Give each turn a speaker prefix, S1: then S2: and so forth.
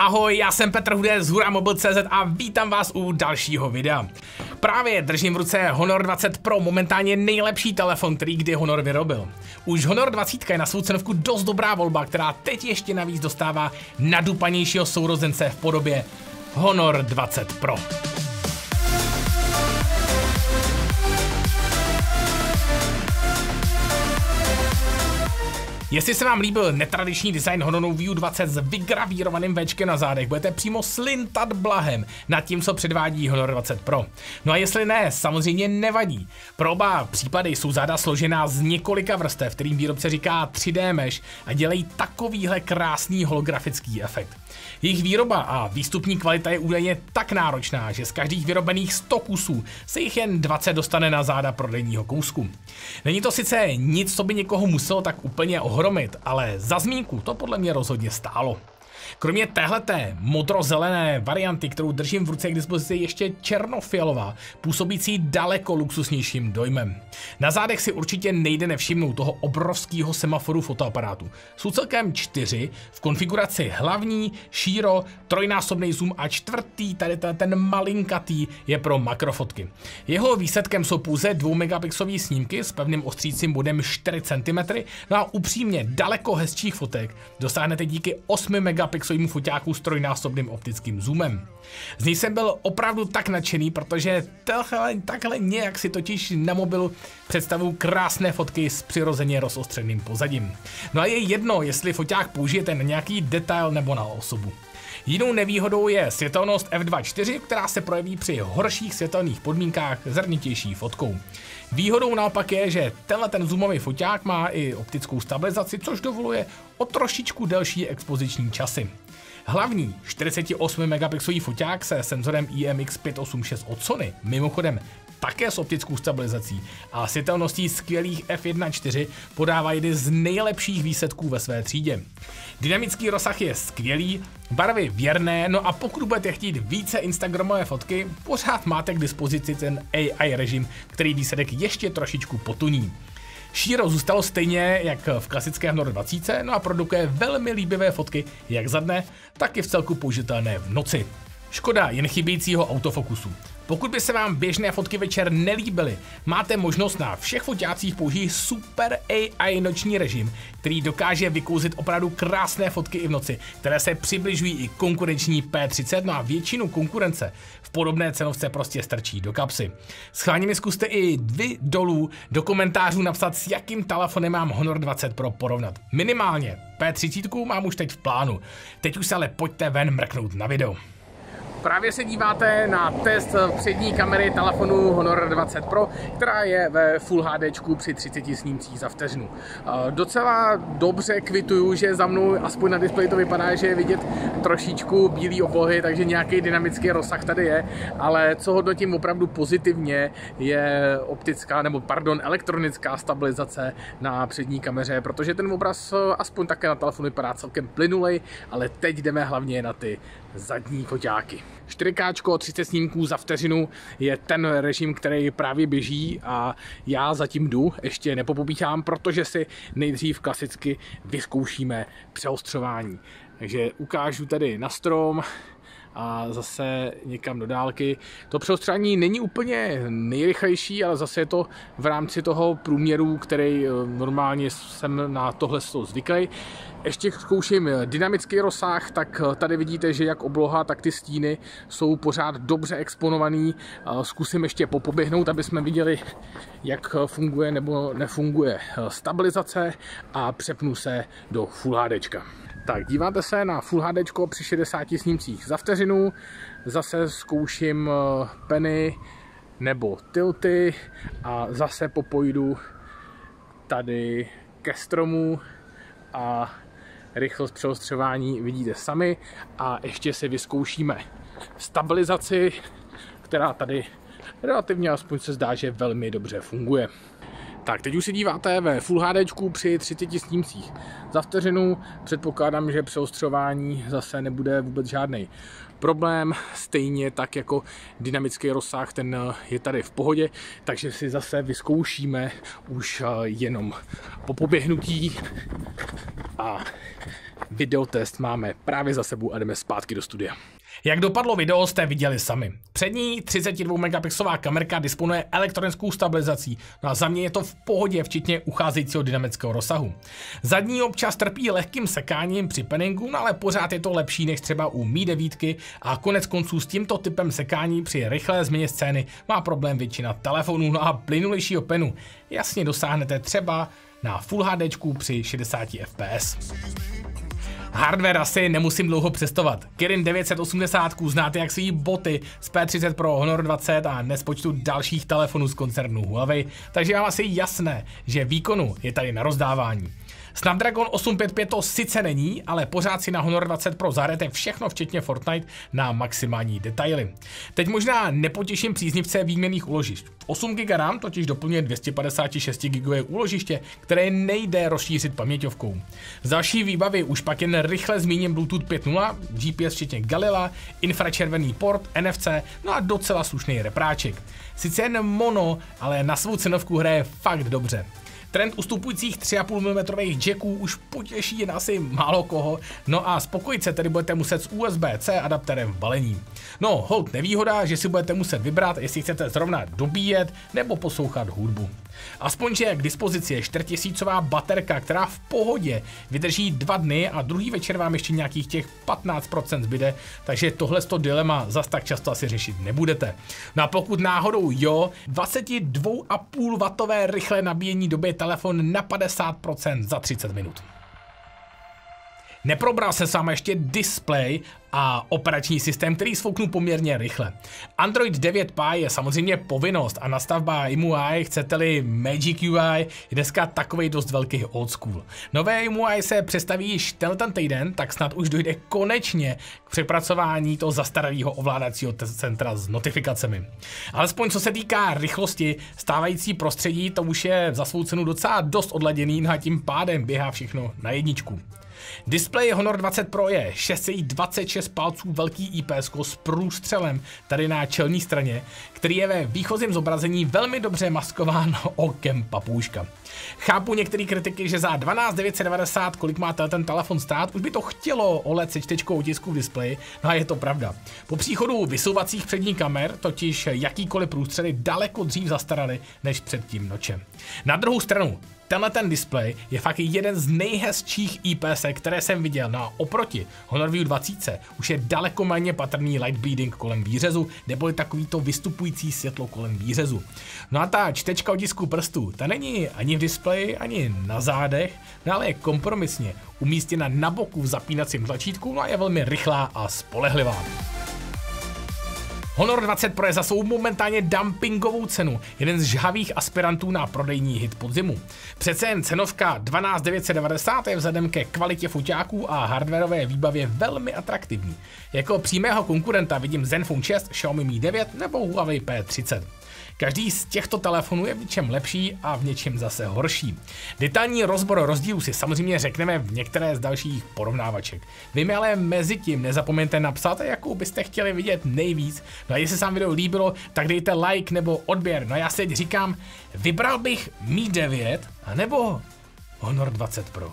S1: Ahoj, já jsem Petr Hudé z HuraMobil.cz a vítám vás u dalšího videa. Právě držím v ruce Honor 20 Pro, momentálně nejlepší telefon, který kdy Honor vyrobil. Už Honor 20 je na svou cenovku dost dobrá volba, která teď ještě navíc dostává nadupanějšího sourozence v podobě Honor 20 Pro. Jestli se vám líbil netradiční design Honoru View 20 s vygravírovaným Včkem na zádech, budete přímo slintat blahem nad tím, co předvádí Honor 20 Pro. No a jestli ne, samozřejmě nevadí. Pro oba případy jsou záda složená z několika vrstev, kterým výrobce říká 3D mesh a dělají takovýhle krásný holografický efekt. Jejich výroba a výstupní kvalita je údajně tak náročná, že z každých vyrobených 100 kusů se jich jen 20 dostane na záda prodejního kousku. Není to sice nic, co by někoho muselo tak úplně ohromit, ale za zmínku to podle mě rozhodně stálo. Kromě téhleté modrozelené varianty, kterou držím v ruce k dispozici ještě černofialová, působící daleko luxusnějším dojmem. Na zádech si určitě nejde nevšimnout toho obrovského semaforu fotoaparátu. Jsou celkem čtyři v konfiguraci hlavní, šíro, trojnásobný zoom a čtvrtý, tady ten malinkatý, je pro makrofotky. Jeho výsledkem jsou pouze 2 megapixelové snímky s pevným ostřícím bodem 4 cm, no a upřímně daleko hezčích fotek dosáhnete díky 8 megapixelovým foťáku s trojnásobným optickým zoomem. Z něj jsem byl opravdu tak nadšený, protože takhle, takhle nějak si totiž na mobilu představuju krásné fotky s přirozeně rozostřeným pozadím. No a je jedno, jestli foťák použijete na nějaký detail nebo na osobu. Jinou nevýhodou je světelnost f2.4, která se projeví při horších světelných podmínkách zrnitější fotkou. Výhodou naopak je, že tenhle ten zoomový foťák má i optickou stabilizaci, což dovoluje o trošičku delší expoziční časy. Hlavní 48 megapixelový foťák se senzorem IMX586 od Sony, mimochodem také s optickou stabilizací a světelností skvělých f1.4 podává jeden z nejlepších výsledků ve své třídě. Dynamický rozsah je skvělý, barvy věrné, no a pokud budete chtít více instagramové fotky, pořád máte k dispozici ten AI režim, který výsledek ještě trošičku potuní. Šíro zůstalo stejně jak v klasické Honor 20, no a produkuje velmi líbivé fotky jak za dne, tak i v celku použitelné v noci. Škoda jen chybějícího autofokusu. Pokud by se vám běžné fotky večer nelíbily, máte možnost na všech fotácích použít super AI noční režim, který dokáže vykouzit opravdu krásné fotky i v noci, které se přibližují i konkurenční P30, no a většinu konkurence v podobné cenovce prostě strčí do kapsy. Schválně mi zkuste i vy dolů do komentářů napsat, s jakým telefonem mám Honor 20 Pro porovnat. Minimálně P30 mám už teď v plánu. Teď už se ale pojďte ven mrknout na video. Právě se díváte na test přední kamery telefonu Honor 20 Pro, která je ve Full HD při 30 snímcích za vteřinu. Docela dobře kvituju, že za mnou aspoň na displeji to vypadá, že je vidět trošičku bílé oblohy, takže nějaký dynamický rozsah tady je, ale co hodnotím opravdu pozitivně je optická, nebo pardon, elektronická stabilizace na přední kameře, protože ten obraz aspoň také na telefonu vypadá celkem plynulej, ale teď jdeme hlavně na ty zadní foťáky. 4K 30 snímků za vteřinu je ten režim, který právě běží a já zatím jdu, ještě nepopopíchám, protože si nejdřív klasicky vyzkoušíme přeostřování. Takže ukážu tady na strom, a zase někam do dálky. To přeostřání není úplně nejrychlejší, ale zase je to v rámci toho průměru, který eh, normálně jsem na tohle zvyklý. Ještě zkouším dynamický rozsah, tak eh, tady vidíte, že jak obloha, tak ty stíny jsou pořád dobře exponovaný. Zkusím ještě popoběhnout, aby jsme viděli, jak funguje nebo nefunguje eh, stabilizace a přepnu se do Full HD. Tak, díváte se na Full HD při 60 snímcích za vteřinu. Zase zkouším eh, peny nebo tilty a zase popojdu tady ke stromu a rychlost přeostřování vidíte sami a ještě si vyzkoušíme stabilizaci, která tady relativně aspoň se zdá, že velmi dobře funguje. Tak, teď už si díváte ve Full HD při 30 snímcích za vteřinu. Předpokládám, že přeostřování zase nebude vůbec žádný problém, stejně tak jako dynamický rozsah, ten je tady v pohodě, takže si zase vyzkoušíme už jenom po poběhnutí a videotest máme právě za sebou a jdeme zpátky do studia. Jak dopadlo video, jste viděli sami. Přední 32 megapixelová kamerka disponuje elektronickou stabilizací, no a za mě je to v pohodě, včetně ucházejícího dynamického rozsahu. Zadní občas trpí lehkým sekáním při penningu, no ale pořád je to lepší než třeba u Mi 9 a konec konců s tímto typem sekání při rychlé změně scény má problém většina telefonů, no a plynulejšího penu jasně dosáhnete třeba na Full HD při 60 fps. Hardware asi nemusím dlouho přestovat. Kirin 980 znáte jak svý boty z P30 Pro Honor 20 a nespočtu dalších telefonů z koncernu Huawei, takže vám asi jasné, že výkonu je tady na rozdávání. Snapdragon 855 to sice není, ale pořád si na Honor 20 Pro zahrajete všechno, včetně Fortnite, na maximální detaily. Teď možná nepotěším příznivce výměných úložišť. 8 GB RAM totiž doplňuje 256 GB úložiště, které nejde rozšířit paměťovkou. Z další výbavy už pak jen rychle zmíním Bluetooth 5.0, GPS včetně Galila, infračervený port, NFC, no a docela slušný repráček. Sice jen mono, ale na svou cenovku hraje fakt dobře. Trend ustupujících 3,5 mm jacků už potěší jen asi málo koho, no a spokojit se tedy budete muset s USB-C adapterem v balení. No, hold nevýhoda, že si budete muset vybrat, jestli chcete zrovna dobíjet nebo poslouchat hudbu. Aspoň, že k dispozici je 4000 baterka, která v pohodě vydrží dva dny a druhý večer vám ještě nějakých těch 15% zbyde, takže tohle to dilema zas tak často asi řešit nebudete. No a pokud náhodou jo, 22,5 W rychlé nabíjení doby telefon na 50% za 30 minut. Neprobral se sám ještě display a operační systém, který sfouknu poměrně rychle. Android 9 Pie je samozřejmě povinnost a nastavba IMUI, chcete-li Magic UI, je dneska takový dost velký old school. Nové IMUI se představí již ten týden, tak snad už dojde konečně k přepracování toho zastaralého ovládacího centra s notifikacemi. Alespoň co se týká rychlosti, stávající prostředí to už je za svou cenu docela dost odladěný no a tím pádem běhá všechno na jedničku. Display Honor 20 Pro je 6,26 palců velký IPS s průstřelem tady na čelní straně, který je ve výchozím zobrazení velmi dobře maskován okem papouška. Chápu některé kritiky, že za 12,990, kolik má ten telefon stát, už by to chtělo OLED se čtečkou tisku v displeji, no a je to pravda. Po příchodu vysouvacích předních kamer totiž jakýkoliv průstřely daleko dřív zastaraly než před tím nočem. Na druhou stranu, tenhle ten displej je fakt jeden z nejhezčích IPS, které jsem viděl. No a oproti Honor View 20 už je daleko méně patrný light bleeding kolem výřezu, neboli takovýto vystupující světlo kolem výřezu. No a ta čtečka otisku prstů, ta není ani v displeji, ani na zádech, no ale je kompromisně umístěna na boku v zapínacím tlačítku, no a je velmi rychlá a spolehlivá. Honor 20 Pro je za svou momentálně dumpingovou cenu jeden z žhavých aspirantů na prodejní hit podzimu. Přece jen cenovka 12990 je vzhledem ke kvalitě foťáků a hardwareové výbavě velmi atraktivní. Jako přímého konkurenta vidím Zenfone 6, Xiaomi Mi 9 nebo Huawei P30. Každý z těchto telefonů je v něčem lepší a v něčem zase horší. Detailní rozbor rozdílů si samozřejmě řekneme v některé z dalších porovnávaček. Vy mi ale mezi tím nezapomeňte napsat, jakou byste chtěli vidět nejvíc. No a jestli se vám video líbilo, tak dejte like nebo odběr. No a já si teď říkám, vybral bych Mi 9 nebo Honor 20 Pro.